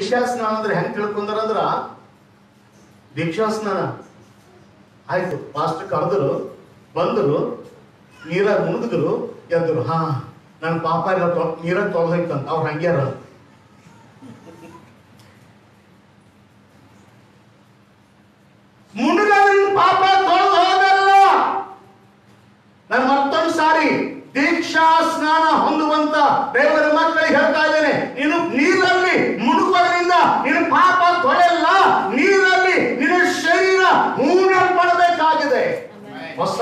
ದೀಕ್ಷಾ ಸ್ನಾನ ಅಂದ್ರೆ ಹೆಂಗ್ ತಿಳ್ಕೊಂಡಾರಂದ್ರ? ದೀಕ್ಷಾ ಸ್ನಾನ ಆಯ್ತು ಪಾಸ್ಟ್ ಕರೆದ್ರು ಬಂದರು ನೀರಾಗ ಮುಳುಗಿದ್ರು ಎದ್ರು ಹಾ ನನ್ನ ಪಾಪ ಎಲ್ಲ ನೀರಾಗ ತೊಳೆದೈತಂತ ಅವ್ರು ಹಂಗ್ಯಾರ? ಮುಳುಗದ್ರಿನ ಪಾಪ ತೊಳೆದು ಹೋಗಲ್ಲ ನಾನು ಮತ್ತೊಂದು ಸಾರಿ ದೀಕ್ಷಾ ಸ್ನಾನ ಹೊಂದುವಂತ ದೇವರ ಮಕ್ಕಳಿಗೆ ಹೇಳ್ತಾ ಇದ್ದೇನೆ ನೀನು ನೀರಲ್ಲಿ ಮುಳುಗುವುದರಿಂದ ನಿನ್ನ ಪಾಪ ತೊಳೆಯಲ್ಲ ನೀರಲ್ಲಿ ನಿನ್ನ ಶರೀರ ಹೂಣ ಪಡಬೇಕಾಗಿದೆ ಹೊಸ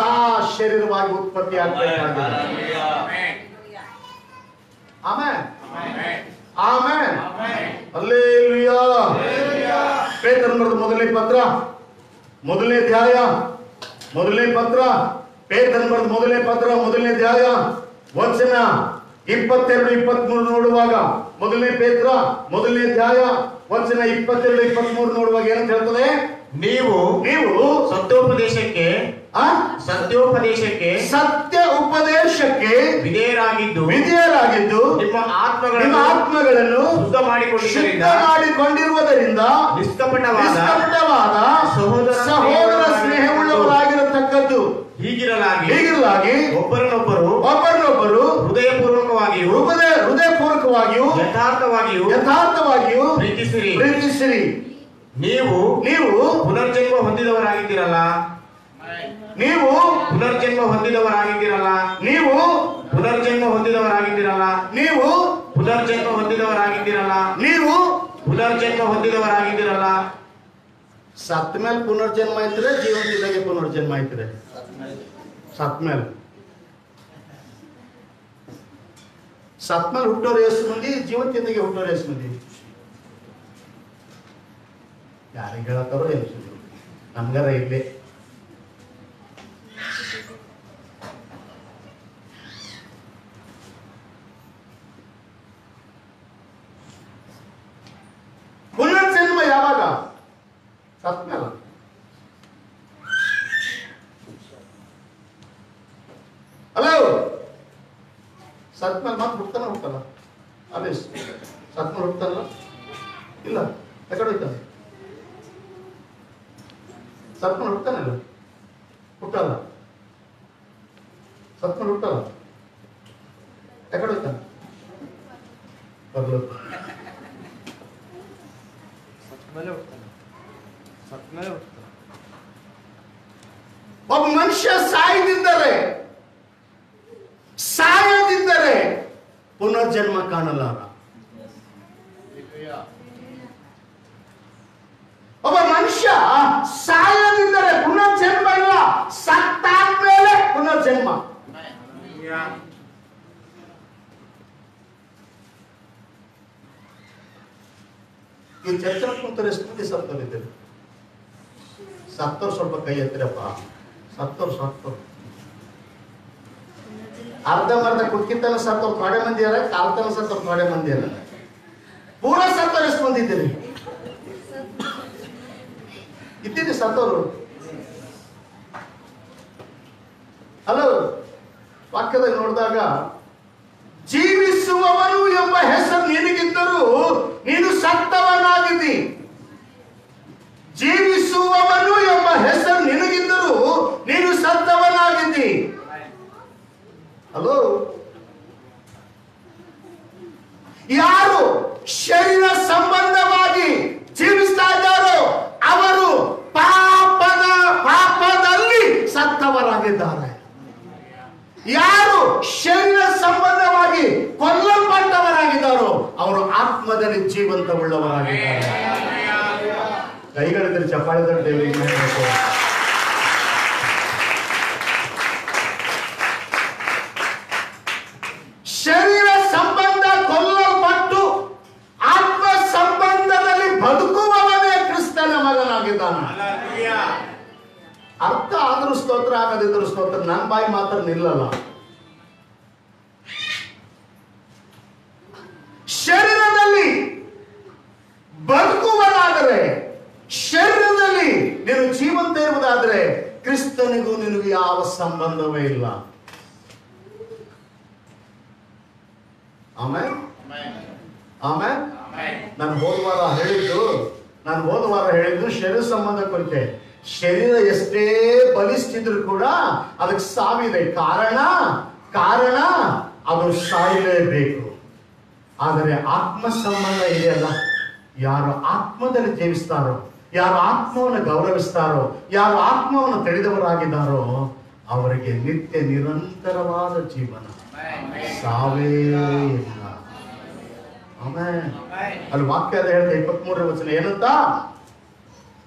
ಶರೀರವಾಗಿ ಉತ್ಪತ್ತಿ ಆಗಬೇಕಾಗಿದೆ ಆಮೇಲೆ ಆಮೇಲೆ ಅಲ್ಲೇಲುಯಾ ಪೇತ್ರನ ಬರೆದ ಮೊದಲನೇ ಪತ್ರ ಮೊದಲನೇ ಧ್ಯಾಯ ಮೊದಲನೇ ಪತ್ರ. ಪೇತ್ರನ ಬರೆದ ಮೊದಲನೇ ಪತ್ರ ಮೊದಲನೇ ಧ್ಯಾಯ ವಚನ ಇಪ್ಪತ್ತೆರಡು ಇಪ್ಪತ್ಮೂರು ನೋಡುವಾಗ. ಮೊದಲನೇ ಪೇತ್ರ ಮೊದಲನೇ ಧ್ಯಾಯ ವಚನ ಇಪ್ಪತ್ತೆರಡು ಇಪ್ಪತ್ಮೂರು ನೋಡುವಾಗ ಏನಂತ ಹೇಳ್ತದೆ? ನೀವು ನೀವು ಸತ್ಯೋಪದೇಶಕ್ಕೆ ಸತ್ಯೋಪದೇಶಕ್ಕೆ ಸತ್ಯ ಉಪದೇಶಕ್ಕೆ ವಿಧೇಯರಾಗಿದ್ದು ವಿಧೇಯರಾಗಿದ್ದು ನಿಮ್ಮ ನಿಮ್ಮ ಆತ್ಮಗಳನ್ನು ಆತ್ಮಗಳನ್ನು ಶುದ್ಧ ಮಾಡಿಕೊಂಡಿದ್ದರಿಂದ ಮಾಡಿಕೊಂಡಿರುವುದರಿಂದ ನಿಷ್ಕಪಟವಾದ ನಿಷ್ಕಪಟವಾದ ಸಹೋದರ ಸಹೋದರ ಸ್ನೇಹವುಳ್ಳವರಾಗಿರತಕ್ಕದ್ದು. ಹೀಗಿರಲಾಗಿ ಹೀಗಿರಲಾಗಿ ಒಬ್ಬರನ್ನೊಬ್ಬರು ಒಬ್ಬರನ್ನೊಬ್ಬರು ಹೃದಯಪೂರ್ವಕವಾಗಿಯೂ ಹೃದಯ ಹೃದಯಪೂರ್ವಕವಾಗಿಯೂ ಯಥಾರ್ಥವಾಗಿಯೂ ಯಥಾರ್ಥವಾಗಿಯೂ ಪ್ರೀತಿಸಿರಿ. ಪ್ರೀತಿಸಿರಿ. ನೀವು ನೀವು ಪುನರ್ಜನ್ಮ ಹೊಂದಿದವರಾಗಿದ್ದೀರಲ್ಲ. ನೀವು ಪುನರ್ಜನ್ಮ ಹೊಂದಿದವರಾಗಿದ್ದೀರಲ್ಲ, ನೀವು ಪುನರ್ಜನ್ಮ ಹೊಂದಿದವರಾಗಿದ್ದೀರಲ್ಲ, ನೀವು ಪುನರ್ಜನ್ಮ ಹೊಂದಿದವರಾಗಿದ್ದೀರಲ್ಲ, ನೀವು ಪುನರ್ಜನ್ಮ ಹೊಂದಿದವರಾಗಿದ್ದೀರಲ್ಲ. ಸತ್ ಮೇಲೆ ಪುನರ್ಜನ್ಮ ಐತ್ರೆ ಜೀವಂತಿದ್ದಾಗೆ ಪುನರ್ಜನ್ಮ ಐತ್ರೆ ಸತ್ ಮೇಲೆ. ಸತ್ ಮೇಲೆ ಹುಟ್ಟೋರು ಎಷ್ಟು ಮಂದಿ? ಜೀವಂತಿದ್ದಾಗೆ ಹುಟ್ಟೋರು ಎಷ್ಟು ಮಂದಿ? ಯಾರಿಗೆ ಹೇಳತ್ತಾರೋ ಏನು ನಮ್ಗಾರ ಇಲ್ಲೇ ಪುನರ್ಜನ್ಮ ಯಾವಾಗ ಸತ್ ಮೇಲೆ ಹಲೋ ಸತ್ ಮಾತ್ರ ಮತ್ತೆ ಹುಡ್ತಾನ ಹುಡ್ತಾನ ಅದೇ ಸತ್ಮೇಲೆ ಹುಡ್ತಲ್ಲ ಇಲ್ಲ ಯಾಕಡೆ ಹೋಯ್ತಾನೆ ಸತ್ಮೇಲೆ ಹುಡ್ತಾನೆ ಹುಡ್ತಾನಲ್ಲ ಹುಟ್ಟಲ್ಲ ಸತ್ ಮೇಲೆ ಹುಟ್ಟಲ್ಲ ಯಾಕಡೆ ಹೋಯ್ತಾನೆ ಬರ್ಲು ಒಬ್ಬ ಮನುಷ್ಯ ಸಾಯದಿದ್ದರೆ ಸಾಯದಿದ್ದರೆ ಪುನರ್ಜನ್ಮ ಕಾಣಲಾರ ಒಬ್ಬ ಮನುಷ್ಯ ಸಾಯದಿದ್ದರೆ ಪುನರ್ಜನ್ಮ ಇಲ್ಲ, ಸತ್ತಾದ್ಮೇಲೆ ಪುನರ್ಜನ್ಮ. ಈ ಚರ್ಚೆ ಕುಂತಾರೆ ಎಷ್ಟು ಮಂದಿ ಸತ್ತೋರು ಸ್ವಲ್ಪ ಕೈ ಎತ್ತಿರಪ್ಪ. ಸತ್ತರು ಸತ್ತೋರು. ಅರ್ಧ ಮರ್ಧ ಸತ್ತವ್ ಥೋಡೆ ಮಂದಿ ಅರ ಕಾಲ್ತನ ಸತ್ತವ್ ಥೋಡೆ ಮಂದಿ ಅಲ್ಲ ಪೂರ ಸತ್ತೋರು ಬಂದಿದ್ದೀರಿ ಇದ್ದೀರಿ? ಸತ್ತೋರು ಹಲೋ ವಾಕ್ಯದಾಗ ನೋಡಿದಾಗ ಜೀವಿಸುವವನು ಎಂಬ ಹೆಸರು ನಿನಗಿದ್ದರೂ ನೀನು ಸತ್ತವನಾಗಿದ್ದಿ. ಜೀವಿಸುವವನು ಎಂಬ ಹೆಸರು ನಿನಗಿದ್ದರೂ ನೀನು ಸತ್ತವನಾಗಿದ್ದಿ. ಹಲೋ ಯಾರು ಶರೀರ ಸಂಬಂಧವಾಗಿ ಜೀವಿಸ್ತಾ ಇದ್ದಾರೋ ಅವರು ಪಾಪದ ಪಾಪದಲ್ಲಿ ಸತ್ತವರಾಗಿದ್ದಾರೆ. ಯಾರು ಶರೀರ ಸಂಬಂಧವಾಗಿ ಕೊಲ್ಲಲ್ಪಟ್ಟವರಾಗಿದ್ದಾರೋ ಅವರು ಆತ್ಮದಲ್ಲಿ ಜೀವಂತವುಳ್ಳವರಾಗಿದ್ದಾರೆ. ಕೈಗಳಿದ್ರೆ ಚಪ್ಪಾಳಿದ್ರೆ ದೇವರಿಗೆ ಮಹಿಮೆ ಕೊಡು. ಶರೀರ ಸಂಬಂಧ ಕೊಲ್ಲಲ್ಪಟ್ಟು ಆತ್ಮ ಸಂಬಂಧದಲ್ಲಿ ಬದುಕುವವನೇ ಕ್ರಿಸ್ತನ ಮಗನಾಗಿದ್ದಾನೆ. ಅರ್ಥ ಆದರೂ ಸ್ತೋತ್ರ ಆಗದಿದ್ರು ಸ್ತೋತ್ರ ನನ್ನ ಬಾಯಿ ಮಾತ್ರ ನಿಲ್ಲಲ್ಲ. ಶರೀರದಲ್ಲಿ ಬದುಕುವುದಾದರೆ ಶರೀರದಲ್ಲಿ ನೀನು ಜೀವಂತ ಇರುವುದಾದರೆ ಕ್ರಿಸ್ತನಿಗೂ ನಿನಗೂ ಯಾವ ಸಂಬಂಧವೇ ಇಲ್ಲ. ಆಮೇಲೆ ಆಮೇಲೆ ನಾನು ಹೋದ ವಾರ ಹೇಳಿದ್ದು ನಾನು ಹೋದ ವಾರ ಹೇಳಿದ್ದು ಶರೀರ ಸಂಬಂಧ ಕುರಿತೆ. ಶರೀರ ಎಷ್ಟೇ ಬಲಿಸ್ತಿದ್ರು ಕೂಡ ಅದಕ್ಕೆ ಸಾವಿದೆ. ಕಾರಣ? ಕಾರಣ? ಅದು ಸಾಯಲೇಬೇಕು. ಆದರೆ ಆತ್ಮ ಸಂಬಂಧ ಇದೆಯಲ್ಲ. ಯಾರು ಆತ್ಮದಲ್ಲಿ ಜೀವಿಸ್ತಾರೋ ಯಾರು ಆತ್ಮವನ್ನು ಗೌರವಿಸ್ತಾರೋ ಯಾರು ಆತ್ಮವನ್ನು ತಿಳಿದವರಾಗಿದ್ದಾರೋ ಅವರಿಗೆ ನಿತ್ಯ ನಿರಂತರವಾದ ಜೀವನ. ಸಾವೇ ಇಲ್ಲ. ಅಲ್ಲಿ ವಾಕ್ಯ ಅದ ಹೇಳ್ತಾ ಇಪ್ಪತ್ಮೂರನೇ ವಚನ. ಏನಂತ?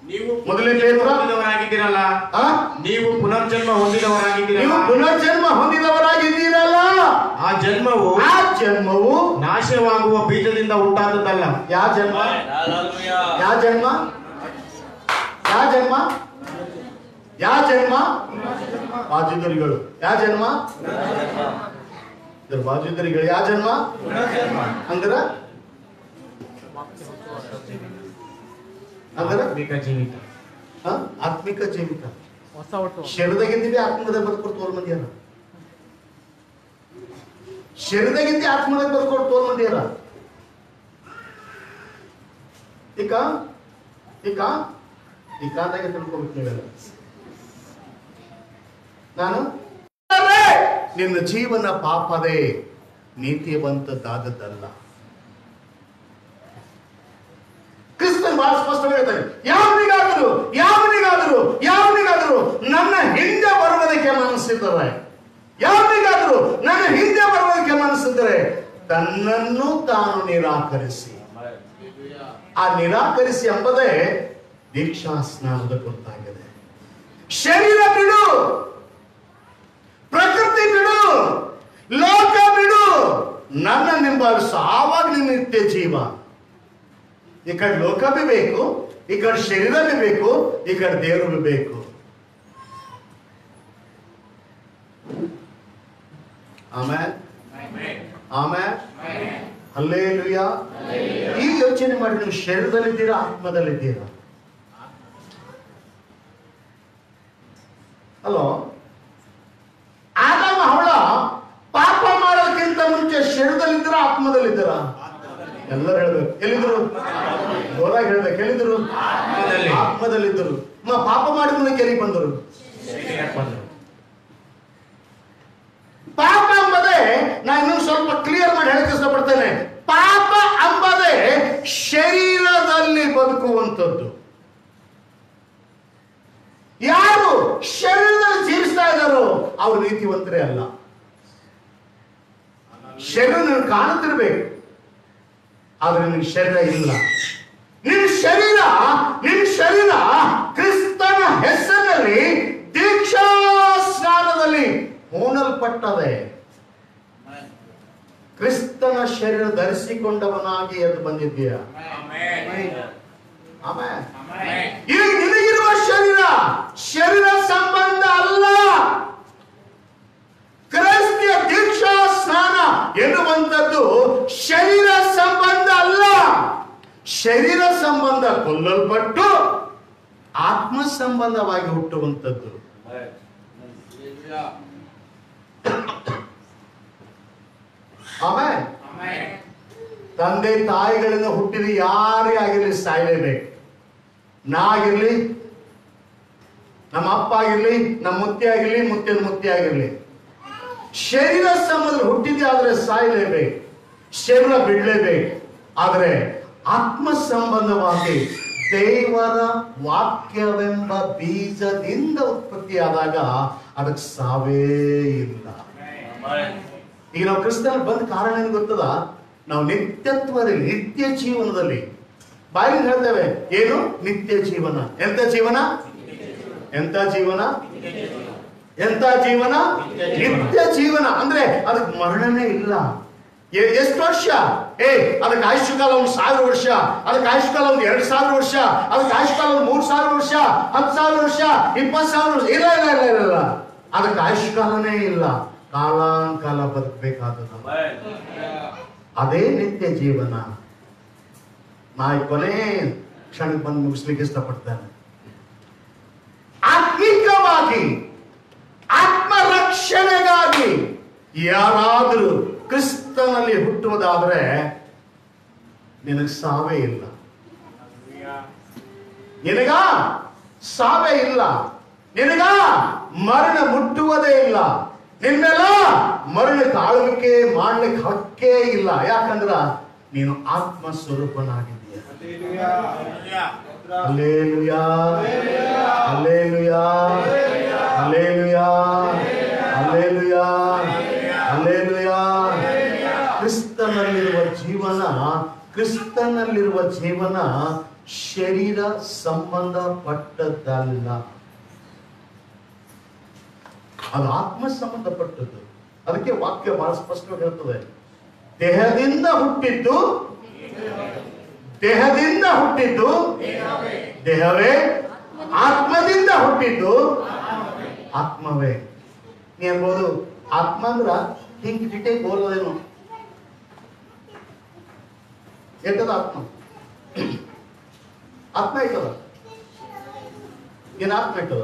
ನೀವು ಮೊದಲನೇ ಪುನರ್ಜನ್ಮ ಪೇತ್ರ? ಹೊಂದಿದವರಾಗಿದ್ದೀರಲ್ಲ ಆ? ನೀವು ಪುನರ್ಜನ್ಮ ನೀವು ಹೊಂದಿದವರಾಗಿದ್ದೀರಲ್ಲ ಪುನರ್ಜನ್ಮ ಹೊಂದಿದವರಾಗಿದ್ದೀರಲ್ಲ? ಆ ಜನ್ಮವು ಆ ಜನ್ಮವು ನಾಶವಾಗುವ ಬೀಜದಿಂದ ಉಂಟಾದದ್ದಲ್ಲ. ಯಾವ ಜನ್ಮ? ಯಾವ ಜನ್ಮ? ಯಾವ ಜನ್ಮ? ಯಾವ ಜನ್ಮ? ಬಾಜುದರಿಗಳು ಯಾವ ಜನ್ಮ? ಇದ್ರ ಬಾಜುದರಿಗಳು ಯಾವ ಜನ್ಮ ಅಂದ್ರ ಅಂದ್ರ ಆತ್ಮಿಕ ಜೀವಿತ ಹ? ಆತ್ಮಿಕ ಜೀವಿತ ಹೊಸ ಒಟ್ಟು ಶರೀರದಾಗಿದ್ದೀವಿ ಆತ್ಮದ ಬದುಕೊಡ್ ತೋಲ್ ಮಂದಿ ಅರ ಶರೀರದಾಗಿದ್ದಿ ಆತ್ಮದಾಗ ಬದುಕೊಡ್ ತೋಲ್ ಮಂದಿ ಅರ ಈಗ ಈಗ ಈ ಕಾಂತಾಗ ತಿಳ್ಕೊಬೇಕು ನೀವೆಲ್ಲ ನಾನು ನಿನ್ನ ಜೀವನ ಪಾಪದೇ ನೀತಿವಂತದ್ದಾದದ್ದಲ್ಲ ಕ್ರಿಸ್ತನ್ ಬಹಳ ಸ್ಪಷ್ಟವಾಗಿ ಹೇಳ್ತಾನೆ ಯಾವನಿಗಾದರೂ ಯಾವನಿಗಾದರೂ ಯಾವನಿಗಾದರೂ ನನ್ನ ಹಿಂದೆ ಬರುವುದಕ್ಕೆ ಮನಸ್ಸಿದ್ದರೆ, ಯಾವನಿಗಾದರೂ ನನ್ನ ಹಿಂದೆ ಬರುವುದಕ್ಕೆ ಮನಸ್ಸಿದ್ದರೆ ತನ್ನನ್ನು ತಾನು ನಿರಾಕರಿಸಿ. ಆ ನಿರಾಕರಿಸಿ ಎಂಬುದೇ ದೀಕ್ಷಾ ಸ್ನಾನದ ಕುರಿತಾಗಿದೆ ಶರೀರ ಬಿಡು. ಪ್ರಕೃತಿ ಬಿಡು, ಲೋಕ ಬಿಡು. ನನ್ನ ನಿಂಬಾರಿಸು ಆವಾಗ ನಿನ್ನ ಜೀವ. ಈ ಕಡೆ ಲೋಕ ಬೇಕು, ಈ ಕಡೆ ಶರೀರ ಬೇಕು, ಈ ಕಡೆ ದೇವರು ಬೇಕು. ಆಮೇಲೆ? ಆಮೇಲೆ? ಅಲ್ಲೇ ಈ ಯೋಚನೆ ಮಾಡಿ ನೀವು ಶರೀರದಲ್ಲಿದ್ದೀರಾ, ಆತ್ಮದಲ್ಲಿದ್ದೀರಾ? ಹಲೋ ಆತ್ಮದಲ್ಲಿದ್ದೀರಾ ಎಲ್ಲರೂ ಹೇಳ್ಬೇಕು. ಎಲ್ಲಿದ್ರು ಜೋರಾಗಿ ಹೇಳ್ಬೇಕು. ಎಲ್ಲಿದ್ರು ಆತ್ಮದಲ್ಲಿ. ಆತ್ಮದಲ್ಲಿದ್ದರು. ನಾ ಪಾಪ ಮಾಡಿದ ಮೇಲೆ ಕೆರಿಗೆ ಬಂದರು? ಪಾಪ ಅಂಬದೇ ನಾ ಇನ್ನೊಂದು ಸ್ವಲ್ಪ ಕ್ಲಿಯರ್ ಮಾಡಿ ಹೇಳಕ್ಕೆ ಇಷ್ಟಪಡ್ತೇನೆ. ಪಾಪ ಅಂಬದೇ ಶರೀರದಲ್ಲಿ ಬದುಕುವಂಥದ್ದು. ಯಾರು ಶರೀರದಲ್ಲಿ ಜೀವಿಸ್ತಾ ಇದ್ದಾರೋ ಅವ್ರ ನೀತಿವಂತರೇ ಅಲ್ಲ. ಶರೀರ ನಿನಗೆ ಕಾಣುತ್ತಿರ್ಬೇಕು. ಆದ್ರೆ ನಿನ್ ಶರೀರ ಇಲ್ಲ. ನಿನ್ ಶರೀರ ನಿನ್ ಶರೀರ ಕ್ರಿಸ್ತನ ಹೆಸರಿನಲ್ಲಿ ದೀಕ್ಷಾ ಸ್ನಾನದಲ್ಲಿ ಹೂಣಲ್ಪಟ್ಟದೆ. ಕ್ರಿಸ್ತನ ಶರೀರ ಧರಿಸಿಕೊಂಡವನಾಗಿ ಎದ್ದು ಬಂದಿದ್ದೀಯ? ಈಗ ನಿನಗಿರುವ ಶರೀರ ಶರೀರ ಸಂಬಂಧ ಅಲ್ಲ. ಕ್ರೈಸ್ತಿಯ ದೀಕ್ಷಾ ಸ್ನಾನ ಎನ್ನುವಂಥದ್ದು ಶರೀರ ಸಂಬಂಧ ಅಲ್ಲ. ಶರೀರ ಸಂಬಂಧ ಕೊಲ್ಲಲ್ಪಟ್ಟು ಆತ್ಮ ಸಂಬಂಧವಾಗಿ ಹುಟ್ಟುವಂಥದ್ದು ತಂದೆ ತಾಯಿಗಳಿಂದ ಹುಟ್ಟಿದ ಯಾರೇ ಆಗಿರಲಿ ಸಾಯಲೇಬೇಕು. ನಾ ಆಗಿರ್ಲಿ, ನಮ್ಮ ಅಪ್ಪ ಆಗಿರ್ಲಿ, ನಮ್ಮ ಮುತ್ತಿ ಆಗಿರ್ಲಿ, ಮುತ್ತಿನ ಮುತ್ತಿ ಆಗಿರ್ಲಿ. ಶರೀರ ಸಂಬಂಧ ಹುಟ್ಟಿದ್ದೆ ಆದ್ರೆ ಸಾಯಲೇಬೇಕು, ಶರೀರ ಬಿಡಲೇಬೇಕು. ಆದರೆ ಆತ್ಮ ಸಂಬಂಧವಾಗಿ ದೇವರ ವಾಕ್ಯವೆಂಬ ಬೀಜದಿಂದ ಉತ್ಪತ್ತಿಯಾದಾಗ ಅದಕ್ಕೆ ಸಾವೇ ಇಲ್ಲ. ಈಗ ನಾವು ಕ್ರಿಸ್ತನ್ ಬಂದ ಕಾರಣ ಏನು ಗೊತ್ತದ? ನಾವು ನಿತ್ಯತ್ವದಲ್ಲಿ, ನಿತ್ಯ ಜೀವನದಲ್ಲಿ ಬಾಯಿ ಹೇಳ್ತೇವೆ, ಏನು? ನಿತ್ಯ ಜೀವನ. ಎಂತ ಜೀವನ? ಎಂತ ಜೀವನ? ಎಂತ ಜೀವನ? ನಿತ್ಯ ಜೀವನ. ಅಂದ್ರೆ ಅದಕ್ಕೆ ಮರಣನೇ ಇಲ್ಲ. ಎಷ್ಟು ವರ್ಷ? ಏ ಅದಕ್ಕೆ ಆಯುಷ್ಯ ಕಾಲ ಒಂದು ಸಾವಿರ ವರ್ಷ. ಅದಕ್ಕೆ ಆಯುಷ್ಯ ಕಾಲ ಒಂದು ಎರಡು ಸಾವಿರ ವರ್ಷ. ಅದಕ್ಕೆ ಆಯುಷ್ಯ ಕಾಲ ಒಂದು ಮೂರು ಸಾವಿರ ವರ್ಷ. ಹತ್ತು ಸಾವಿರ ವರ್ಷ. ಇಪ್ಪತ್ತು ಸಾವಿರ ವರ್ಷ. ಇಲ್ಲ ಇಲ್ಲ ಇಲ್ಲ ಇಲ್ಲ ಇಲ್ಲ. ಅದಕ್ಕೆ ಕಾಲನೇ ಇಲ್ಲ. ಕಾಲಾಂಕಾಲ ಬದುಕಬೇಕಾದದ ಅದೇ ನಿತ್ಯ ಜೀವನ. ನಾ ಈ ಕೊನೆ ಕ್ಷಣಕ್ಕೆ ಬಂದು ಮುಗಿಸ್ಲಿಕ್ಕೆ ಇಷ್ಟಪಡ್ತೇನೆ. ಆತ್ಮಿಕವಾಗಿ ಆತ್ಮರಕ್ಷಣೆಗಾಗಿ ಯಾರಾದರೂ ಕ್ರಿಸ್ತನಲ್ಲಿ ಹುಟ್ಟುವುದಾದ್ರೆ ನಿನಗೆ ಸಾವೇ ಇಲ್ಲ. ನಿನಗ ಸಾವೇ ಇಲ್ಲ. ನಿನಗ ಮರಣ ಮುಟ್ಟುವುದೇ ಇಲ್ಲ. ನಿನ್ನೆಲ್ಲ ಮರಣ ತಾಳ್ಮಿಕೆ ಮಾಡ್ಲಿಕ್ಕೆ ಹಕ್ಕೇ ಇಲ್ಲ. ಯಾಕಂದ್ರ ನೀನು ಆತ್ಮ ಸ್ವರೂಪನಾಗಿದ್ದೀಯ ಕ್ರಿಸ್ತನಲ್ಲಿರುವ ಜೀವನ ಶರೀರ ಸಂಬಂಧಪಟ್ಟದ್ದಲ್ಲ ಅದು ಆತ್ಮ ಸಂಬಂಧಪಟ್ಟದ್ದು. ಅದಕ್ಕೆ ವಾಕ್ಯ ಬಹಳ ಸ್ಪಷ್ಟವಾಗಿ ಹೇಳ್ತದೆ. ದೇಹದಿಂದ ಹುಟ್ಟಿದ್ದು ದೇಹದಿಂದ ಹುಟ್ಟಿದ್ದು ದೇಹವೇ. ಆತ್ಮದಿಂದ ಹುಟ್ಟಿದ್ದು ಆತ್ಮವೇ. ನೀ ಆತ್ಮ ಅಂದ್ರ ಹಿಂಗ್ ಟಿಟೆ ಗೋಲದೇನು ಎಟ್ಟದ ಆತ್ಮ ಆತ್ಮ ಇಟ್ಟದ ಏನ್ ಆತ್ಮ ಇಟ್ಟದ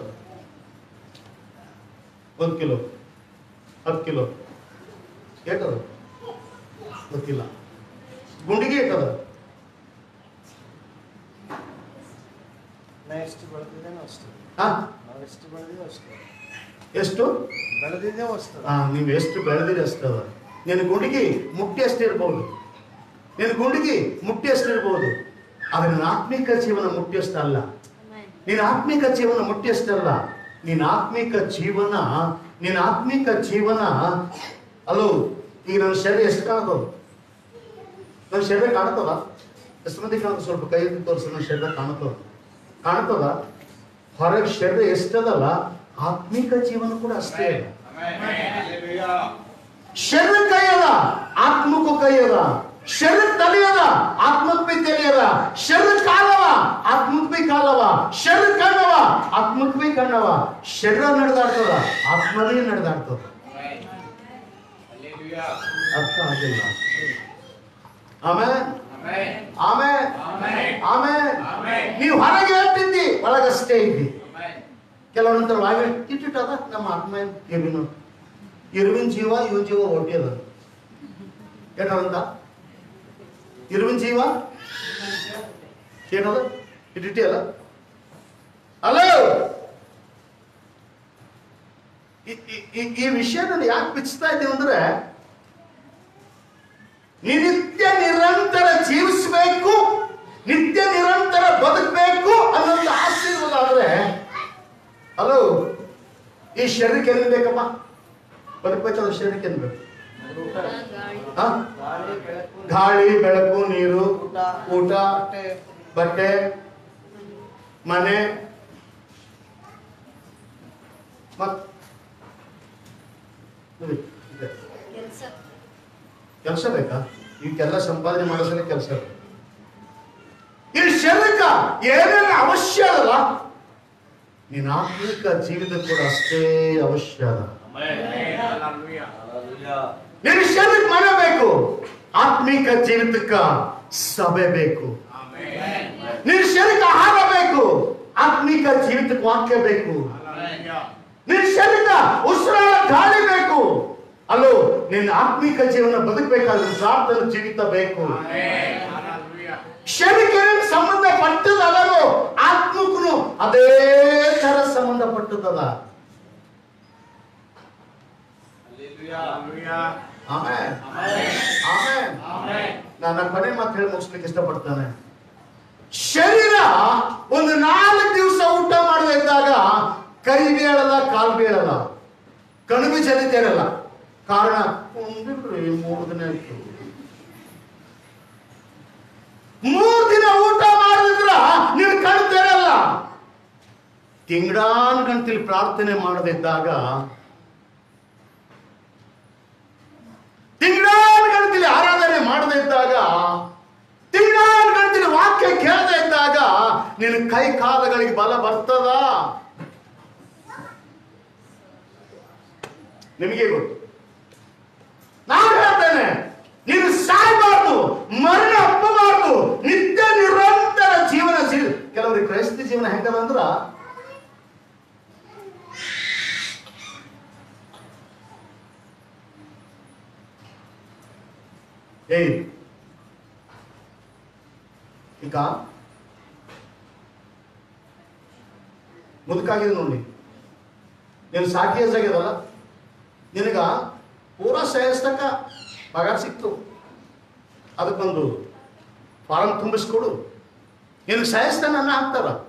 ಒಂದ್ ಕಿಲೋ ಹತ್ತು ಕಿಲೋ ಏಟದ ಗೊತ್ತಿಲ್ಲ ಗುಂಡಿಗೆ ಇಟ್ಟದ ನಾ ಎಷ್ಟು ಬೆಳೆದಿದ್ದೇನೋ ಅಷ್ಟು ಹಾ ನಾವು ಎಷ್ಟು ಬೆಳೆದಿದ್ದೇವೆ ಅಷ್ಟು ಎಷ್ಟು ಬೆಳೆದಿದ್ದೇವೆ ಅಷ್ಟು ಹಾ ನೀವು ಎಷ್ಟು ಬೆಳೆದಿರಿ ಅಷ್ಟದ ನಿನ್ನ ಗುಂಡಿಗೆ ಮುಟ್ಟಿ ಅಷ್ಟು ಇರ್ಬೋದು ನಿನ್ನ ಗುಂಡಿಗೆ ಮುಟ್ಟಿ ಅಷ್ಟು ನನ್ನ ಆದ್ರೆ ನಿನ್ನ ಆತ್ಮಿಕ ಜೀವನ ಮುಟ್ಟಿಯಷ್ಟಲ್ಲ ನೀನು ನಿನ್ನ ಆತ್ಮಿಕ ಜೀವನ ಮುಟ್ಟಿ ಅಷ್ಟಲ್ಲ ನಿನ್ನ ಆತ್ಮಿಕ ಜೀವನ ನಿನ್ನ ಆತ್ಮಿಕ ಜೀವನ. ಅಲೋ ಈಗ ನನ್ನ ಶರೀರ ಎಷ್ಟು ಕಾಣ್ತವ ನನ್ನ ಶರೀರ ಕಾಣ್ತವ ಎಷ್ಟು ಮಂದಿ ಸ್ವಲ್ಪ ಕೈ ತೋರಿಸಿ ನನ್ನ ಶರೀರ ಕಾಣ್ತವ ಕಾಣ್ತದ? ಹೊರಗೆ ಶರೀರ ಎಷ್ಟದಲ್ಲ ಆತ್ಮಿಕ ಜೀವನ ಕೂಡ ಅಷ್ಟೇ. ಶರೀರ ಕೈ ಅದ ಆತ್ಮಕ್ಕೂ ಕೈ ಅದ. ಶರೀರ ತಲೆ ಅದ ಆತ್ಮಕ್ ಬಿ ತಲೆ ಅದ ಶರೀರ ಕಾಲವ ಆತ್ಮಕ್ ಬಿ ಕಾಲವ. ಶರೀರ ಕಣ್ಣವ ಆತ್ಮಕ್ ಬಿ ಕಣ್ಣವ. ಶರೀರ ನಡೆದಾಡ್ತದ ಆತ್ಮದೇ ನಡೆದಾಡ್ತದ. ಅರ್ಥ ಆಗಿಲ್ಲ. ಆಮೇ ನೀವು ಹೊರಗೆ ಹೇಳ್ತಿದ್ದಿ ಒಳಗಷ್ಟೇ ಇದ್ದಿ. ಕೆಲವೊಂದ್ರ ಒಳಗೆ ಇಟ್ಟಿಟ್ಟದ ನಮ್ಮ ಆತ್ಮ ಇರುವಿನ ಇರುವಿನ ಜೀವ ಇವನ್ ಜೀವ ಒಟ್ಟಿ ಅದ ಏನಂತ ಇರುವಿನ ಜೀವ? ಏನದ? ಇಟ್ಟಿಟ್ಟಿ ಅಲ್ಲ? ಅಲೋ ಈ- ವಿಷಯ ನಾನು ಯಾಕೆ ಬಿಚ್ಚಿಸ್ತಾ ಇದ್ದೀವಿ ಅಂದ್ರೆ, ನಿತ್ಯ ನಿರಂತರ ಜೀವಿಸಬೇಕು, ನಿತ್ಯ ನಿರಂತರ ಬದುಕಬೇಕು ಅನ್ನೋದು ಆಸೆ ಇರಲ್ಲ ಅಂದ್ರೆ ಅಲೋ ಈ ಶರೀರಕ್ಕೆ ಏನ್ ಬೇಕಪ್ಪ? ಬದುಕಬೇಕಾದ್ರೆ ಶರೀರಕ್ಕೆ ಏನ್ ಬೇಕು? ಗಾಳಿ ಬೆಳಕು ಗಾಳಿ ಬೆಳಕು ನೀರು ಊಟ ಬಟ್ಟೆ ಮನೆ ಕೆಲಸ ಬೇಕಾ ಇವಕ್ಕೆಲ್ಲ ಸಂಪಾದನೆ ಮಾಡಿದ್ರೆ ಕೆಲಸ ಈ ಶರೀರಕ್ಕ ಏನೆಲ್ಲ ಅವಶ್ಯ ಅಲ್ಲ ನಿನ್ನ ಆತ್ಮಿಕ ಜೀವಿತ ಕೂಡ ಅಷ್ಟೇ ಅವಶ್ಯ ಅದ ನಿನ್ನ ಶರೀರಕ್ಕೆ ಮನೆ ಬೇಕು. ಆತ್ಮಿಕ ಜೀವಿತಕ್ಕ ಸಭೆ ಬೇಕು. ನಿನ್ನ ಶರೀರಕ್ಕೆ ಆಹಾರ ಬೇಕು. ಆತ್ಮಿಕ ಜೀವಿತಕ್ಕೆ ವಾಕ್ಯ ಬೇಕು. ನಿನ್ನ ಶರೀರ ಉಸಿರಾಡ ಗಾಳಿ ಬೇಕು. ಅಲ್ಲೋ, ನಿನ್ನ ಆತ್ಮಿಕ ಜೀವನ ಬದುಕಬೇಕಾದ್ರೆ ಪ್ರಾರ್ಥನೆ ಜೀವಿತ ಬೇಕು. ಶರೀರಕ್ಕೆ ಸಂಬಂಧ ಸಂಬಂಧಪಟ್ಟದಲ್ಲೋ ಆತ್ಮಕ್ಕೂ ಅದೇ ತರ ಸಂಬಂಧಪಟ್ಟದಲ್ಲ. ಆಮೇಲೆ ಆಮೇಲೆ ನಾನು ಕೊನೆ ಮಾತು ಹೇಳಿ ಮುಗಿಸ್ಲಿಕ್ಕೆ ಇಷ್ಟಪಡ್ತಾನೆ. ಶರೀರ ಒಂದು ನಾಲ್ಕು ದಿವಸ ಊಟ ಮಾಡದೇ ಇದ್ದಾಗ ಕೈ ಬೀಳಲ್ಲ ಕಾಲು ಬೀಳಲ್ಲ ಕಣಬಿ ಚಲಿತೇರಲ್ಲ ಕಾರಣ ಮೂರು ದಿನ ಮೂರು ಮೂರ್ ದಿನ ಊಟ ಮಾಡಿದ್ರ ನೀನು ಕಣ್ ತೆರಲ್ಲ ತಿಂಗಳಾನ್ ಗಂಟಲಿ ಪ್ರಾರ್ಥನೆ ಮಾಡದಿದ್ದಾಗ ಗಂಟಲಿ ಆರಾಧನೆ ಮಾಡದೇ ಇದ್ದಾಗ ಗಂಟಲಿ ವಾಕ್ಯ ಕೇಳದೆ ಇದ್ದಾಗ ನಿನ್ನ ಕೈ ಕಾಲಗಳಿಗೆ ಬಲ ಬರ್ತದ? ನಿಮಗೆ ಗೊತ್ತು ನಾನು ಹೇಳ್ತೇನೆ, ನೀನು ಸಾಯ್ಬಾರ್ದು, ಮರಣ ಒಪ್ಪಬಾರ್ದು ನಿತ್ಯ ನಿರಂತರ ಜೀವನ ಜೀವ ಕೆಲವರಿಗೆ ಕ್ರೈಸ್ತ ಜೀವನ ಹೆಂಗದ ಅಂದ್ರ ಏಯ್. ಈಗ? ಮುದುಕಾಗಿದೆ ನೋಡಿ. ನೀನು ಸಾಕಿ ಏಜ್ ಆಗ್ಯದಲ್ಲ ನಿನಗ ಪೂರಾ ಸಾಯಿಸ್ತಕ್ಕ ಪಗಾರ ಸಿಕ್ತು. ಅದಕ್ಕೊಂದು ಫಾರಂ ತುಂಬಿಸ್ಕೊಡು. ನಿನಗೆ ಸಾಯಿಸ್ತಾನ ಅನ್ನ ಹಾಕ್ತಾರ.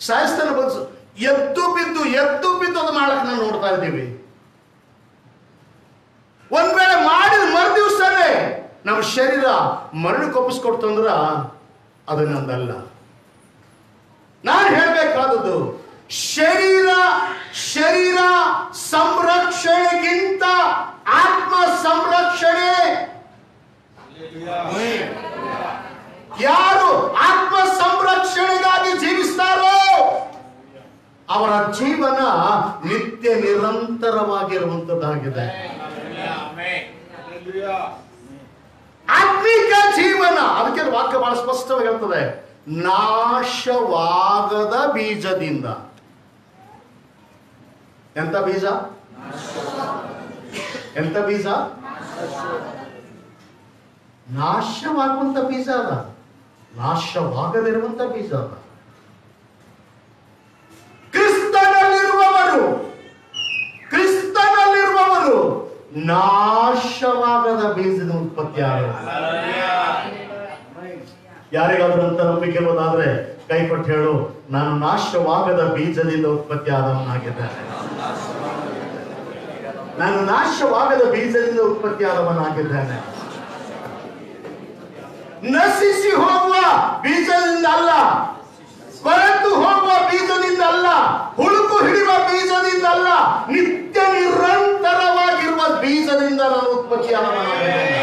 ಸಾಯಿಸ್ತಾನ ಬಗ್ಸು ಎದ್ದು ಬಿದ್ದು ಎದ್ದು ಬಿದ್ದು ಅದು ಮಾಡಕ್ಕೆ ನಾವು ನೋಡ್ತಾ ಇದ್ದೀವಿ. ಒಂದ್ ವೇಳೆ ಮಾಡಿದ ಮರು ದಿವಸನೇ ನಮ್ಮ ಶರೀರ ಮರಳು ಒಪ್ಪಿಸ್ಕೊಡ್ತು ಅಂದ್ರ ಅದು ನಂದಲ್ಲ. ನಾನು ಹೇಳ್ಬೇಕಾದದ್ದು ಶರೀರ ಶರೀರ ಸಂರಕ್ಷಣೆಗಿಂತ ಆತ್ಮ ಸಂರಕ್ಷಣೆ. ಯಾರು ಆತ್ಮ ಸಂರಕ್ಷಣೆಗಾಗಿ ಜೀವಿಸ್ತಾರೋ ಅವರ ಜೀವನ ನಿತ್ಯ ನಿರಂತರವಾಗಿರುವಂತದ್ದಾಗಿದೆ. ಆತ್ಮಿಕ ಜೀವನ. ಅದಕ್ಕೆ ವಾಕ್ಯ ಬಹಳ ಸ್ಪಷ್ಟವಾಗಿ ಹೇಳ್ತದೆ. ನಾಶವಾಗದ ಬೀಜದಿಂದ. ಎಂತ ಬೀಜ? ಎಂತ ಬೀಜ? ನಾಶವಾಗುವಂತ ಬೀಜ ಅಲ್ಲ ನಾಶವಾಗದಿರುವಂತ ಬೀಜ ಅಲ್ಲ ಕ್ರಿಸ್ತನಲ್ಲಿರುವವರು ಕ್ರಿಸ್ತನಲ್ಲಿರುವವರು ನಾಶವಾಗದ ಬೀಜದ ಉತ್ಪತ್ತಿ ಯಾರಿಗಾದ್ರೂ ಅಂತ ನಂಬಿಕೆ ಕೈ ಕೊಟ್ಟು ಹೇಳು, ನಾನು ನಾಶವಾಗದ ಬೀಜದಿಂದ ಉತ್ಪತ್ತಿ ಆದವನಾಗಿದ್ದೇನೆ ನಾನು ನಾಶವಾಗದ ಬೀಜದಿಂದ ಉತ್ಪತ್ತಿ ಆದವನಾಗಿದ್ದೇನೆ ನಶಿಸಿ ಹೋಗುವ ಬೀಜದಿಂದ ಅಲ್ಲ ಕೊರೆತು ಹೋಗುವ ಬೀಜದಿಂದ ಅಲ್ಲ, ಹುಳುಕು ಹಿಡಿಯುವ ಬೀಜದಿಂದ ಅಲ್ಲ, ನಿತ್ಯ ನಿರಂತರವಾಗಿರುವ ಬೀಜದಿಂದ ನಾನು ಆದವನಾಗಿದ್ದೇನೆ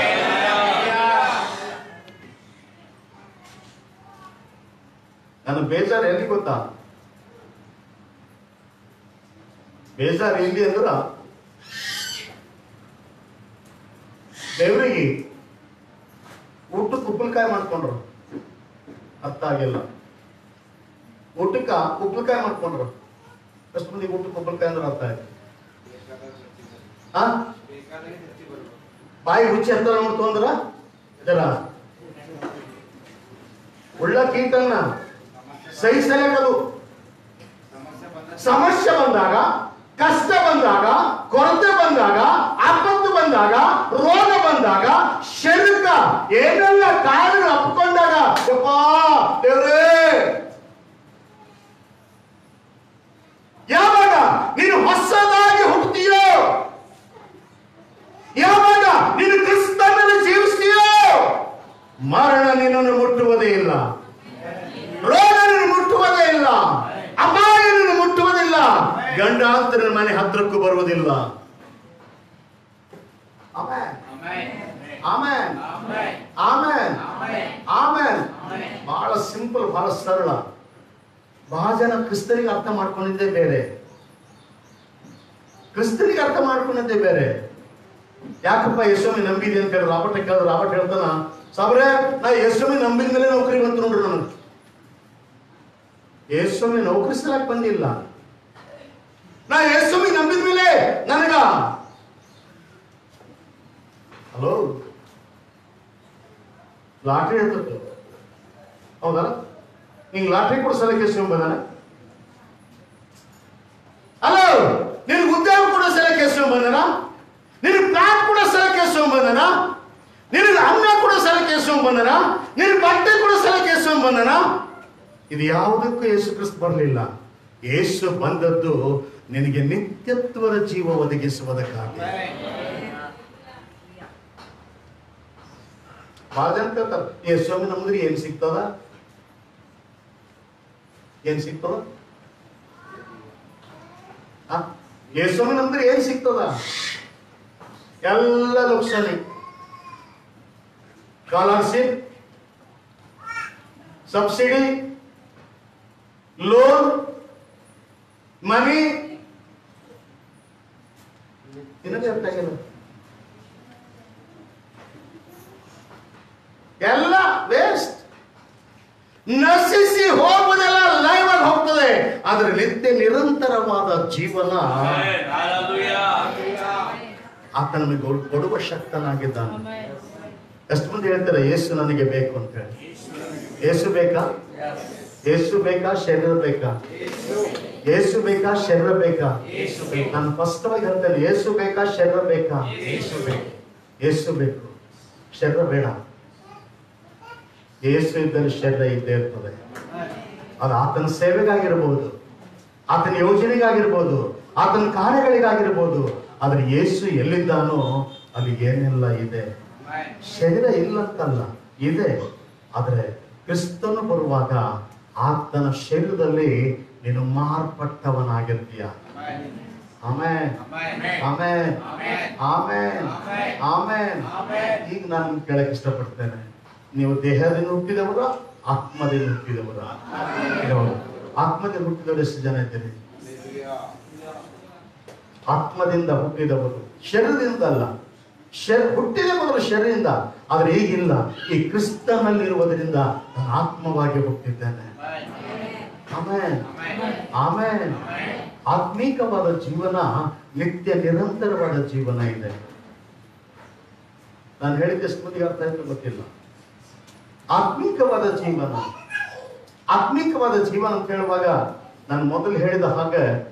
ನನ್ನ ಬೇಜಾರು ಎಲ್ಲಿ ಗೊತ್ತಾ ಬೇಜಾರು ಎಲ್ಲಿ ಅಂದ್ರ ದೇವರಿಗೆ ಊಟ ಕುಪ್ಪಲಕಾಯಿ ಮಾಡ್ಕೊಂಡ್ರು. ಅರ್ಥ ಆಗಿಲ್ಲ ಊಟಕ್ಕ ಕುಪ್ಪಲಕಾಯಿ ಮಾಡ್ಕೊಂಡ್ರು. ಎಷ್ಟು ಮಂದಿ ಊಟ ಕುಪ್ಪಲಕಾಯಿ ಅಂದ್ರೆ ಅರ್ಥ ಆಯ್ತು. ಬಾಯಿ ರುಚಿ ಅಂತ ನೋಡ್ತು ಅಂದ್ರ ಇದರ ಉಳ್ಳ ಕೀಟನ್ನ ಸಮಸ್ಯೆ ಬಂದಾಗ, ಕಷ್ಟ ಬಂದಾಗ, ಕೊರತೆ ಬಂದಾಗ, ಆಪತ್ತು ಬಂದಾಗ, ರೋಗ ಬಂದಾಗ, ಶರೀರ ಏನೆಲ್ಲ ಕಾರಣಗಳು ಅಪ್ಕೊಂಡಾಗ ಯಪ್ಪಾ ದೇವ್ರೇ ಯಾವಾಗ ನೀನು ಹೊಸದಾಗಿ ಹುಟ್ಟುತ್ತೀಯೋ ಯಾವಾಗ ನೀನು ಕ್ರಿಸ್ತನಲ್ಲಿ ಜೀವಿಸ್ತೀಯೋ ಮರಣ ನಿನ್ನನ್ನು ಮುಟ್ಟುವುದೇ ಇಲ್ಲ ರೋಗ ನಿನ್ನ ಮುಟ್ಟುವುದೇ ಇಲ್ಲ ಅಪಾಯ ನಿನ್ನ ಮುಟ್ಟುವುದಿಲ್ಲ ಗಂಡಾಂತರ ಮನೆ ಹತ್ರಕ್ಕೂ ಬರುವುದಿಲ್ಲ ಆಮೆನ್. ಆಮೆನ್. ಆಮೆನ್. ಆಮೆನ್. ಬಹಳ ಸಿಂಪಲ್ ಬಹಳ ಸರಳ ಬಹಳ ಜನ ಕ್ರಿಸ್ತನಿಗೆ ಅರ್ಥ ಮಾಡ್ಕೊಂಡಿದ್ದೇ ಬೇರೆ. ಕ್ರಿಸ್ತನಿಗೆ ಅರ್ಥ ಮಾಡ್ಕೊಂಡಿದ್ದೇ ಬೇರೆ. ಯಾಕಪ್ಪ ಯಶೋಮಿ ನಂಬಿದೆ ಅಂತ ಹೇಳಿ ರಾಬರ್ಟ್ ಕೇಳಿದ್ರೆ? ರಾಬರ್ಟ್ ಹೇಳ್ತಾನ ಸಾಬ್ರೆ ನಾ ಯಶೋಮಿ ನಂಬಿದ ಮೇಲೆ ನೌಕರಿ ಬಂತು ನೋಡ್ರಿ ನಾನು ಯಶೋಮಿ ನೌಕರಿ ಸಲಕ್ ಬಂದಿಲ್ಲ. ನಾ ಯಶೋಮಿ ನಂಬಿದ ಮೇಲೆ ನನಗ. ಹಲೋ? ಲಾಟ್ರಿ ಹೇಳ್ತಿತ್ತು ಹೌದಾ ನಿಂಗೆ ಲಾಟ್ರಿ ಕೊಡ್ಸಲಕ್ಕೆ ಯಶೋಮಿ ಬಂದಾನ? ಹಲೋ ನಿನ್ ಉದ್ಯೋಗ ಕೂಡ ಸಲಕ್ಕೆ ಯೇಸು ಬಂದನ? ನಿನಗೆ ಪ್ಲಾಟ್ ಕೂಡ ಸಲಕ್ಕೆ ಯೇಸು ಬಂದನ? ಅನ್ನ ಕೂಡ ಸಲಕ್ಕೆ ಯೇಸು ಬಂದನ? ನಿನಗೆ ಬಟ್ಟೆ ಕೂಡ ಸಲಕ್ಕೆ ಯೇಸು ಬಂದನ? ಇದು ಯಾವುದಕ್ಕೂ ಯೇಸು ಕ್ರಿಸ್ತ ಬರಲಿಲ್ಲ. ಯೇಸು ಬಂದದ್ದು ನಿನಗೆ ನಿತ್ಯತ್ವದ ಜೀವ ಒದಗಿಸುವುದಕ್ಕಾಗಿ ಬಹಳ ಜನ ಕೇಳ್ತಾರೆ ಯೇಸುವಿನ ನಮ್ದ್ರೆ ಏನ್ ಸಿಗ್ತದ? ಏನ್ ಸಿಗ್ತದ ಆ? ಯೇಸುವಿನ ನಂಬ್ರೆ ಏನ್ ಸಿಗ್ತದ? ಎಲ್ಲ ಲಕ್ಷಣಿ ಸ್ಕಾಲರ್ಶಿಪ್ ಸಬ್ಸಿಡಿ ಲೋನ್ ಮನಿ ಎಲ್ಲ ವೇಸ್ಟ್ ನಶಿಸಿ ಹೋಗುವುದೆಲ್ಲ ಲೈವ್ ಹೋಗ್ತದೆ. ಆದ್ರೆ ನಿತ್ಯ ನಿರಂತರವಾದ ಜೀವನ ಆತ ನಮಗೆ ಕೊಡುವ ಶಕ್ತನಾಗಿದ್ದಾನೆ. ಎಷ್ಟು ಮಂದಿ ಹೇಳ್ತಾರೆ, ಯೇಸು ನನಗೆ ಬೇಕು ಅಂತ ಹೇಳಿ. ಏಸು ಬೇಕಾ? ಯೇಸು ಬೇಕಾ? ಶರೀರ ಬೇಕಾ? ಯೇಸು ಬೇಕಾ? ಶರೀರ ಬೇಕಾ. ನಾನು ಸ್ಪಷ್ಟವಾಗಿ ಹೇಳ್ತೇನೆ ಏಸು ಬೇಕಾ? ಶರೀರ ಬೇಕಾ. ಯೇಸು ಬೇಕು. ಶರೀರ ಬೇಡ. ಏಸು ಇದ್ದರೆ ಶರೀರ ಇದ್ದೇ ಇರ್ತದೆ. ಅದು ಆತನ ಸೇವೆಗಾಗಿರ್ಬೋದು, ಆತನ ಯೋಜನೆಗಾಗಿರ್ಬೋದು, ಆತನ ಕಾರ್ಯಗಳಿಗಾಗಿರ್ಬೋದು, ಆದರೆ ಯೇಸು ಎಲ್ಲಿದ್ದಾನೋ ಅಲ್ಲಿ ಏನೆಲ್ಲ ಇದೆ? ಶರೀರ ಇಲ್ಲಂತಲ್ಲ ಇದೆ. ಆದ್ರೆ ಕ್ರಿಸ್ತನು ಬರುವಾಗ ಆತನ ಶರೀರದಲ್ಲಿ ನೀನು ಮಾರ್ಪಟ್ಟವನಾಗಿರ್ತೀಯ. ಆಮೇನ್. ಆಮೇನ್. ಆಮೇನ್. ಆಮೇನ್. ಈಗ ನಾನು ಕೇಳಕ್ ಇಷ್ಟಪಡ್ತೇನೆ. ನೀವು ದೇಹದಿಂದ ಹುಟ್ಟಿದವರ? ಆತ್ಮದಿಂದ ಹುಟ್ಟಿದವರ ಆತ್ಮದಲ್ಲಿ ಹುಟ್ಟಿದವರು ಎಷ್ಟು ಜನ ಇದ್ದೀರಿ? ಆತ್ಮದಿಂದ ಹುಟ್ಟಿದವರು. ಶರೀರದಿಂದ ಅಲ್ಲ. ಶರೀರ ಹುಟ್ಟಿದ ಮೊದಲು ಶರೀರದಿಂದ. ಆದ್ರೆ ಈಗಿಲ್ಲ. ಈ ಕ್ರಿಸ್ತನಲ್ಲಿರುವುದರಿಂದ ನಾನು ಆತ್ಮವಾಗಿ ಹುಟ್ಟಿದ್ದೇನೆ. ಆಮೇಲೆ ಆಮೇಲೆ ಆತ್ಮೀಕವಾದ ಜೀವನ ನಿತ್ಯ ನಿರಂತರವಾದ ಜೀವನ ಇದೆ. ನಾನು ಹೇಳಿದ್ದೆ ಸ್ಮೃತಿ ಅರ್ಥ ಆಯ್ತು ಗೊತ್ತಿಲ್ಲ. ಆತ್ಮೀಕವಾದ ಜೀವನ. ಆತ್ಮೀಕವಾದ ಜೀವನ ಅಂತ ಹೇಳುವಾಗ ನಾನು ಮೊದಲು ಹೇಳಿದ ಹಾಗೆ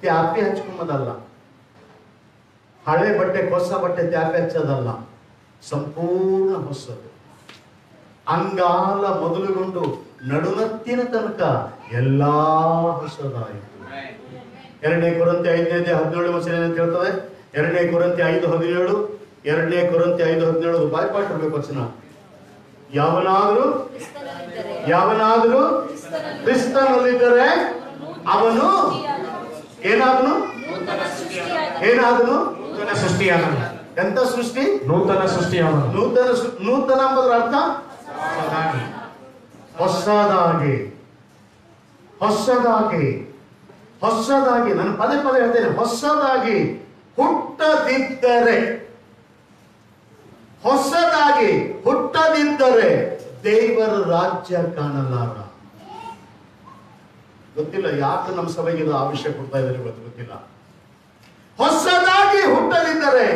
ತ್ಯಾಪಿ ಹಚ್ಕೊಂಬದಲ್ಲ. ಹಳೆ ಬಟ್ಟೆ, ಹೊಸ ಬಟ್ಟೆ ತ್ಯಾಪಿ ಹಚ್ಚೋದಲ್ಲ. ಸಂಪೂರ್ಣ ಹೊಸದು. ಅಂಗಾಲ ಮೊದಲುಗೊಂಡು ನಡುನತ್ತಿನ ತನಕ ಎಲ್ಲಾ ಹೊಸದಾಯಿತು. ಎರಡನೇ ಕೊರಂತಿ ಐದನೇ ಹದಿನೇಳು ವಚನ ಅಂತ ಹೇಳ್ತದೆ? ಎರಡನೇ ಕೊರಂತಿ ಐದು ಹದಿನೇಳು, ಎರಡನೇ ಕೊರಂತಿ ಐದು ಹದಿನೇಳು. ಬಾಯ್ಪಾಟ್ ಇರ್ಬೇಕು ವಚನ. ಯಾವನಾದರೂ ಯಾವನಾದರೂ ಕ್ರಿಸ್ತನಲ್ಲಿದ್ದರೆ ಅವನು ಏನಾದನು? ಏನಾದನು? ನೂತನ ಸೃಷ್ಟಿಯಾದ ಎಂತ ಸೃಷ್ಟಿ? ನೂತನ ಸೃಷ್ಟಿಯಾದ ನೂತನ ನೂತನ ಎಂಬುದರ ಅರ್ಥ? ಹೊಸದಾಗಿ. ಹೊಸದಾಗಿ. ಹೊಸದಾಗಿ. ಹೊಸದಾಗಿ. ನಾನು ಪದೇ ಪದೇ ಹೇಳ್ತೇನೆ ಹೊಸದಾಗಿ ಹುಟ್ಟದಿದ್ದರೆ ಹೊಸದಾಗಿ ಹುಟ್ಟದಿದ್ದರೆ ದೇವರ ರಾಜ್ಯ ಕಾಣಲಾರ. ಗೊತ್ತಿಲ್ಲ, ಯಾಕೆ ನಮ್ಮ ಸಭೆಗೆ ಆವಿಷ್ಯ ಕೊಡ್ತಾ ಇದ್ದಾರೆ ಇವತ್ತು ಗೊತ್ತಿಲ್ಲ. ಹೊಸದಾಗಿ ಹುಟ್ಟದಿದ್ದರೆ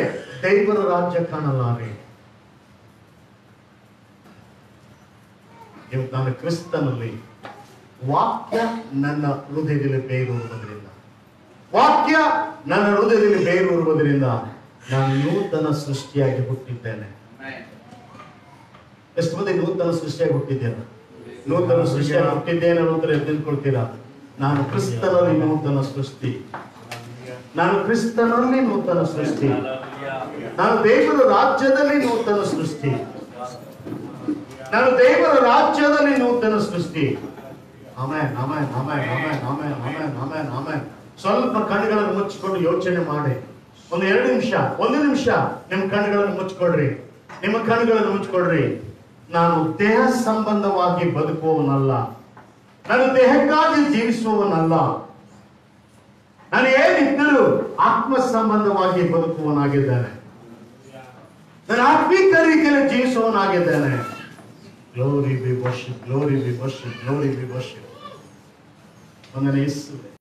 ದೇವರ ರಾಜ್ಯ ಕಾಣಲಾರೆ. ಇವತ್ತು ನಾನು ಕ್ರಿಸ್ತನಲ್ಲಿ ವಾಕ್ಯ ನನ್ನ ಹೃದಯದಲ್ಲಿ ಬೇರೂರುವುದರಿಂದ, ವಾಕ್ಯ ನನ್ನ ಹೃದಯದಲ್ಲಿ ಬೇರೂರುವುದರಿಂದ ನಾನು ನೂತನ ಸೃಷ್ಟಿಯಾಗಿ ಹುಟ್ಟಿದ್ದೇನೆ. ಎಷ್ಟು ಮಂದಿ ನೂತನ ಸೃಷ್ಟಿಯಾಗಿ ಹುಟ್ಟಿದ್ದೇನೆ? ನೂತನ ಸೃಷ್ಟಿಯಾಗಿ ಹುಟ್ಟಿದ್ದೇನೆ ಅನ್ನೋದ್ರೆ ತಿಳ್ಕೊಳ್ತೀರಾ? ನಾನು ಕ್ರಿಸ್ತನಲ್ಲಿ ನೂತನ ಸೃಷ್ಟಿ. ನಾನು ಕ್ರಿಸ್ತನಲ್ಲಿ ನೂತನ ಸೃಷ್ಟಿ. ನಾನು ದೇವರ ರಾಜ್ಯದಲ್ಲಿ ನೂತನ ಸೃಷ್ಟಿ. ನಾನು ದೇವರ ರಾಜ್ಯದಲ್ಲಿ ನೂತನ ಸೃಷ್ಟಿ. ಆಮೇ ಆಮೇಲೆ ಆಮೇಲೆ ಆಮೇಲೆ ಆಮೇಲೆ ಆಮೇಲೆ ಆಮೇಲೆ ಸ್ವಲ್ಪ ಕಣ್ಣುಗಳನ್ನು ಮುಚ್ಚಿಕೊಂಡು ಯೋಚನೆ ಮಾಡಿ. ಒಂದು ಎರಡು ನಿಮಿಷ, ಒಂದು ನಿಮಿಷ. ನಿಮ್ಮ ಕಣ್ಣುಗಳನ್ನು ಮುಚ್ಚಿಕೊಡ್ರಿ ನಿಮ್ಮ ಕಣ್ಣುಗಳನ್ನು ಮುಚ್ಕೊಳ್ರಿ ನಾನು ದೇಹ ಸಂಬಂಧವಾಗಿ ಬದುಕುವವನಲ್ಲ. ನಾನು ದೇಹಕ್ಕಾಗಿ ಜೀವಿಸುವವನಲ್ಲ. ನಾನು ಏನಿದ್ದರೂ ಆತ್ಮ ಸಂಬಂಧವಾಗಿ ಬದುಕುವನಾಗಿದ್ದೇನೆ ನಾನು ಆತ್ಮೀಕ ರೀತಿಯಲ್ಲಿ ಜೀವಿಸುವವನಾಗಿದ್ದೇನೆ. ಗ್ಲೋರಿ ಬಿ ವರ್ಷ ಗ್ಲೋರಿ ಬಿ ವರ್ಷ ಗ್ಲೋರಿ ಬಿ ವರ್ಷ ಒಂದನೇ